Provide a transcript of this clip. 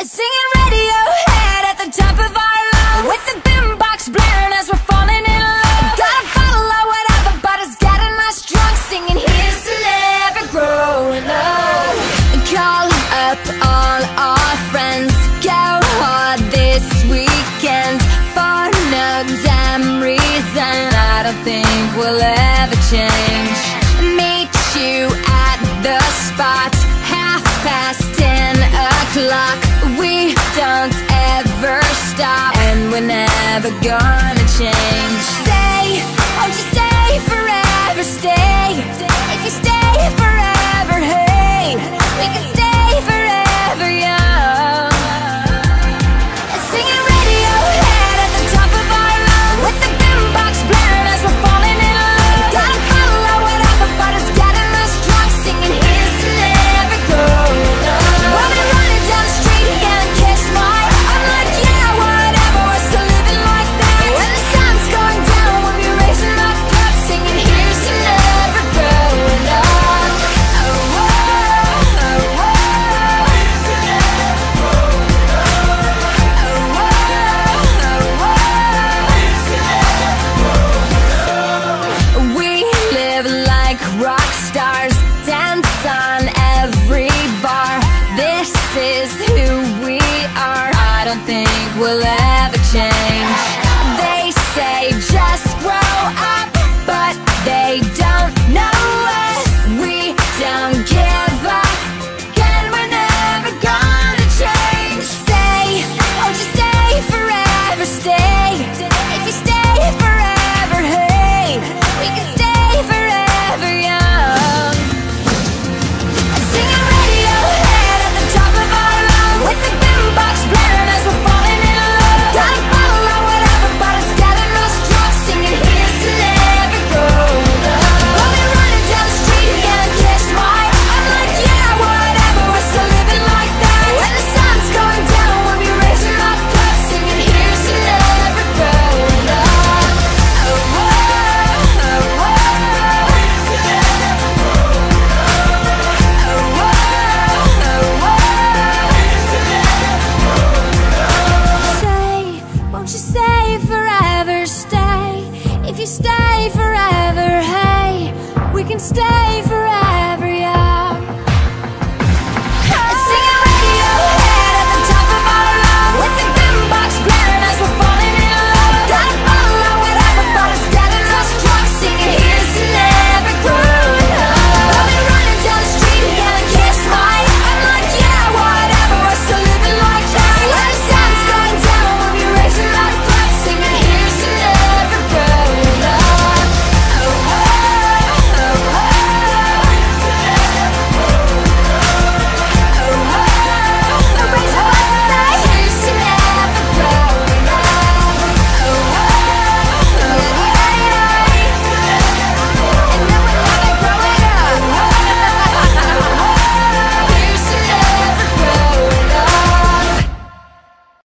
Singing Radiohead at the top of our lungs. With the boombox blaring as we're falling in love. Gotta follow whatever, Singing. Here's to never growing up. Call up all our friends. Go hard this weekend. For no damn reason I don't think we'll ever change. Meet you at the spot. Half past ten o'clock we're never gonna change will. instead.